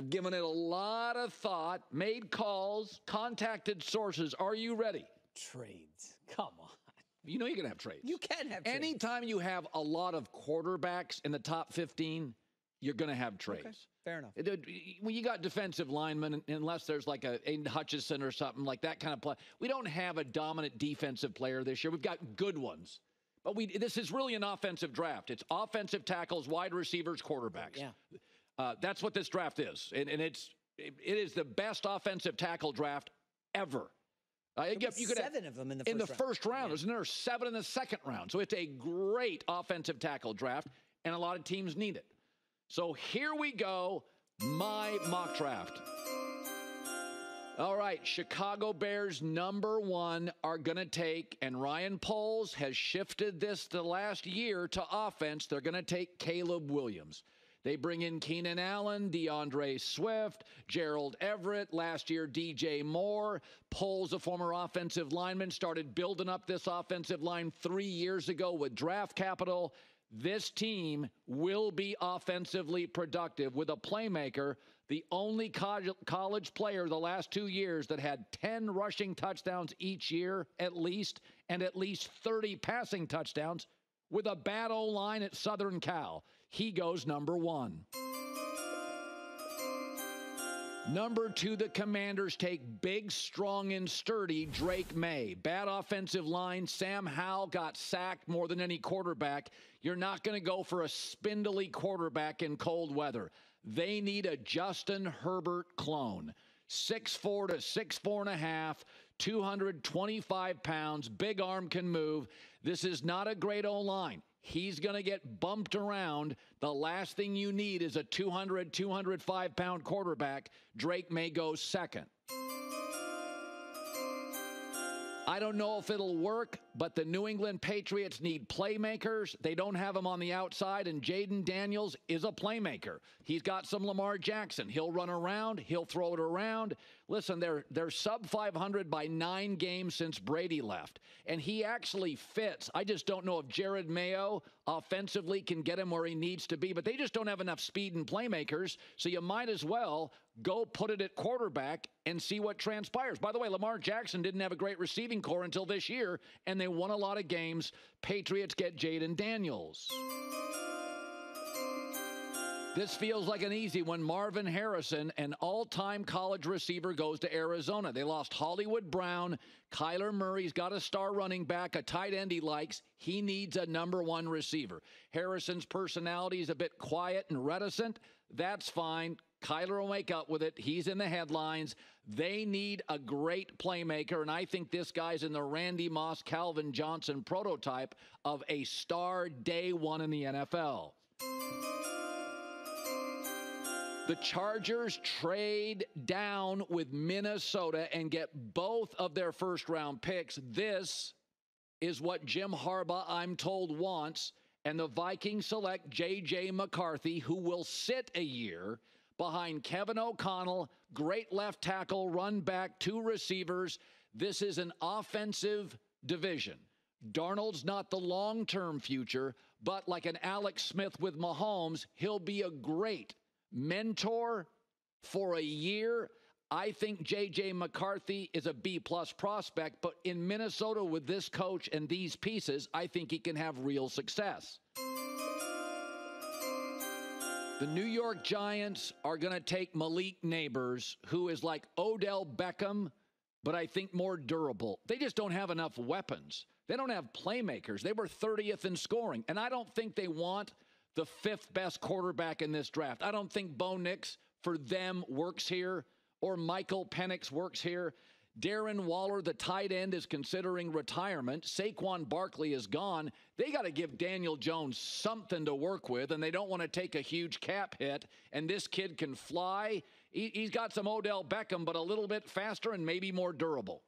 I've given it a lot of thought, made calls, contacted sources. Are you ready? Trades. Come on. You know you're going to have trades. You can have trades. Anytime you have a lot of quarterbacks in the top 15, you're going to have trades. Okay, fair enough. When you got defensive linemen, unless there's like a Aidan Hutchinson or something like that kind of play, we don't have a dominant defensive player this year. We've got good ones, but we this is really an offensive draft. It's offensive tackles, wide receivers, quarterbacks. Yeah. Uh, that's what this draft is, and, and it's it, it is the best offensive tackle draft ever. Uh, you could have- seven of them in the first in the round. first round. Yeah. There's another seven in the second round. So it's a great offensive tackle draft, and a lot of teams need it. So here we go. My mock draft. All right, Chicago Bears number one are going to take, and Ryan Poles has shifted this the last year to offense. They're going to take Caleb Williams. They bring in Keenan Allen, D'Andre Swift, Gerald Everett, last year DJ Moore. Poles, a former offensive lineman, started building up this offensive line three years ago with draft capital. This team will be offensively productive with a playmaker, the only college player the last two years that had 10 rushing touchdowns each year at least, and at least 30 passing touchdowns with a bad O line at Southern Cal. He goes number one. Number two, the Commanders take big, strong, and sturdy Drake Maye. Bad offensive line. Sam Howell got sacked more than any quarterback. You're not going to go for a spindly quarterback in cold weather. They need a Justin Herbert clone. 6'4 to 6'4 and a half, 225 pounds, big arm can move. This is not a great O line. He's going to get bumped around. The last thing you need is a 200, 205 pound quarterback. Drake Maye go second. I don't know if it'll work, but the New England Patriots need playmakers. They don't have them on the outside, and Jayden Daniels is a playmaker. He's got some Lamar Jackson. He'll run around, he'll throw it around. Listen, they're they're sub 500 by nine games since Brady left, and he actually fits. I just don't know if Jerod Mayo offensively can get him where he needs to be, but they just don't have enough speed and playmakers. So you might as well go put it at quarterback and see what transpires. By the way, Lamar Jackson didn't have a great receiving corps until this year, and they won a lot of games. Patriots get Jayden Daniels. This feels like an easy one. Marvin Harrison, an all time college receiver, goes to Arizona. They lost Hollywood Brown. Kyler Murray's got a star running back, a tight end he likes. He needs a number one receiver. Harrison's personality is a bit quiet and reticent. That's fine. Kyler will make up with it. He's in the headlines. They need a great playmaker, and I think this guy's in the Randy Moss, Calvin Johnson prototype of a star day one in the NFL. The Chargers trade down with Minnesota and get both of their first round picks. This is what Jim Harbaugh, I'm told, wants. And the Vikings select J.J. McCarthy, who will sit a year behind Kevin O'Connell, great left tackle, run back, two receivers. This is an offensive division. Darnold's not the long term future, but like an Alex Smith with Mahomes, he'll be a great mentor for a year. I think J.J. McCarthy is a B plus prospect, but in Minnesota with this coach and these pieces, I think he can have real success. The New York Giants are going to take Malik Nabers, who is like Odell Beckham, but I think more durable. They just don't have enough weapons. They don't have playmakers. They were 30th in scoring, and I don't think they want the fifth best quarterback in this draft. I don't think Bo Nix for them works here or Michael Penix works here. Darren Waller, the tight end, is considering retirement. Saquon Barkley is gone. They got to give Daniel Jones something to work with, and they don't want to take a huge cap hit. And this kid can fly. He, he's got some Odell Beckham, but a little bit faster and maybe more durable.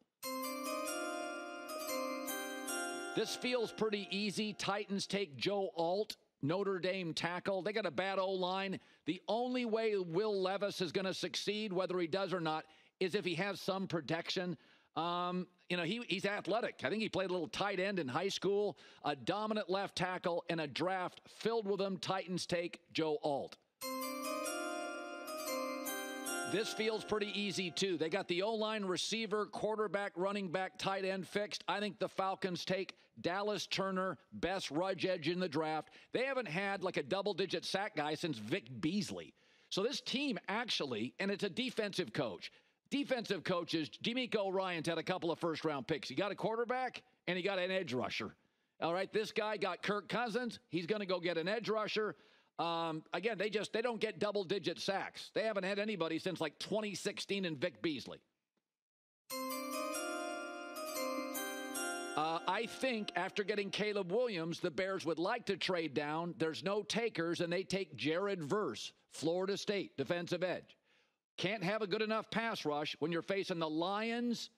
This feels pretty easy. Titans take Joe Alt, Notre Dame tackle. They got a bad O line. The only way Will Levis is going to succeed, whether he does or not, is if he has some protection. Um, you know, he, he's athletic. I think he played a little tight end in high school, a dominant left tackle, and a draft filled with them. Titans take Joe Alt. This feels pretty easy, too. They got the O line, receiver, quarterback, running back, tight end fixed. I think the Falcons take Dallas Turner, best rudge edge in the draft. They haven't had like a double digit sack guy since Vic Beasley. So this team actually, and it's a defensive coach. Defensive coaches, DeMeco Ryans had a couple of first round picks. He got a quarterback and he got an edge rusher. All right, this guy got Kirk Cousins. He's going to go get an edge rusher. Um, again, they just they don't get double digit sacks. They haven't had anybody since like 2016 and Vic Beasley. Uh, I think after getting Caleb Williams, the Bears would like to trade down. There's no takers, and they take Jared Verse, Florida State defensive edge. Can't have a good enough pass rush when you're facing the Lions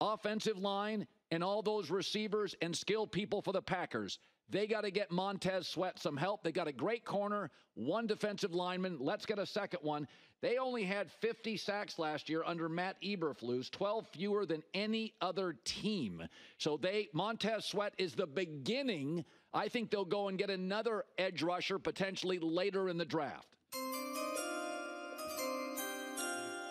offensive line and all those receivers and skilled people for the Packers. They got to get Montez Sweat some help. They got a great corner, one defensive lineman. Let's get a second one. They only had 50 sacks last year under Matt Eberflus, 12 fewer than any other team. So they Montez Sweat is the beginning. I think they'll go and get another edge rusher potentially later in the draft.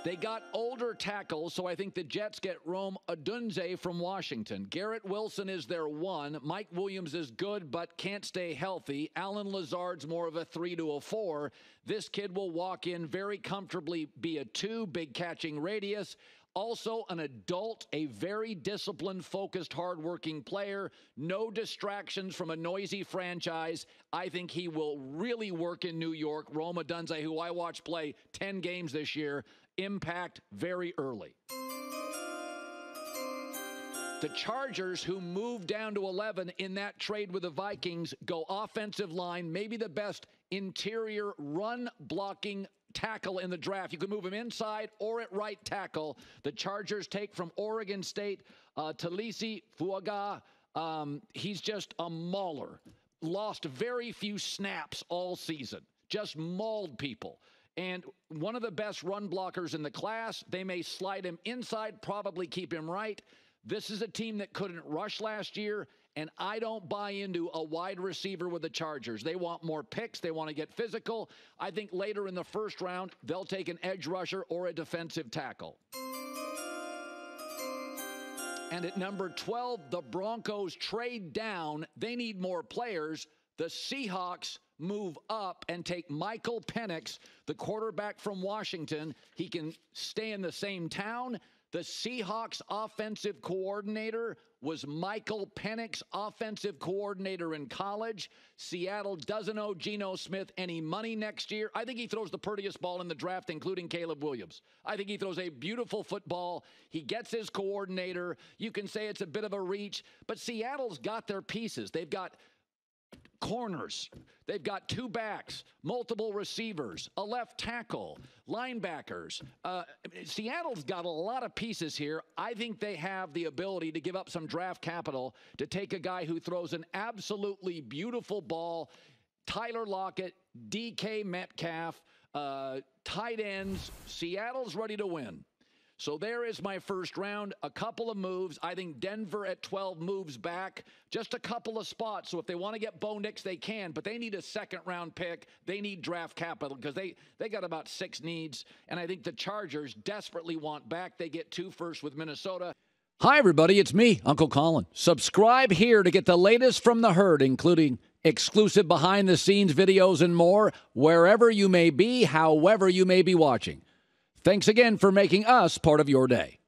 They got older tackles, so I think the Jets get Rome Odunze from Washington. Garrett Wilson is their one. Mike Williams is good, but can't stay healthy. Allen Lazard's more of a three to a four. This kid will walk in very comfortably, be a two, big catching radius. Also, an adult, a very disciplined, focused, hardworking player. No distractions from a noisy franchise. I think he will really work in New York. Rome Odunze, who I watched play 10 games this year, impact very early. The Chargers, who moved down to 11 in that trade with the Vikings, go offensive line, maybe the best interior run blocking tackle in the draft. You can move him inside or at right tackle. The Chargers take from Oregon State uh, Taliese Fuaga. Um, he's just a mauler. Lost very few snaps all season. Just mauled people and one of the best run blockers in the class. They may slide him inside, probably keep him right. This is a team that couldn't rush last year, and I don't buy into a wide receiver with the Chargers. They want more picks, they want to get physical. I think later in the first round, they'll take an edge rusher or a defensive tackle. And at number 12, the Broncos trade down. They need more players. The Seahawks move up and take Michael Penix, the quarterback from Washington. He can stay in the same town. The Seahawks offensive coordinator was Michael Penix, offensive coordinator in college. Seattle doesn't owe Geno Smith any money next year. I think he throws the prettiest ball in the draft, including Caleb Williams. I think he throws a beautiful football. He gets his coordinator. You can say it's a bit of a reach, but Seattle's got their pieces. They've got corners. They've got two backs, multiple receivers, a left tackle, linebackers. Uh, Seattle's got a lot of pieces here. I think they have the ability to give up some draft capital to take a guy who throws an absolutely beautiful ball. Tyler Lockett, DK Metcalf, uh, tight ends. Seattle's ready to win. So there is my first round. A couple of moves. I think Denver at 12 moves back just a couple of spots. So if they want to get Bo Nix, they can, but they need a second round pick. They need draft capital because they, they got about six needs. And I think the Chargers desperately want back. They get two first with Minnesota. Hi, everybody. It's me, Uncle Colin. Subscribe here to get the latest from the herd, including exclusive behind the scenes videos and more, wherever you may be, however you may be watching. Thanks again for making us part of your day.